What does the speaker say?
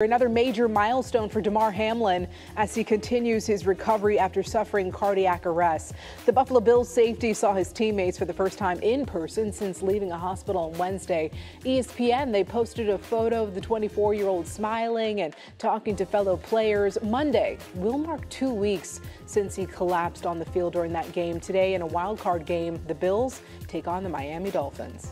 Another major milestone for Damar Hamlin as he continues his recovery after suffering cardiac arrest. The Buffalo Bills safety saw his teammates for the first time in person since leaving a hospital on Wednesday. ESPN, they posted a photo of the 24-year-old smiling and talking to fellow players. Monday will mark two weeks since he collapsed on the field during that game. Today in a wild card game, the Bills take on the Miami Dolphins.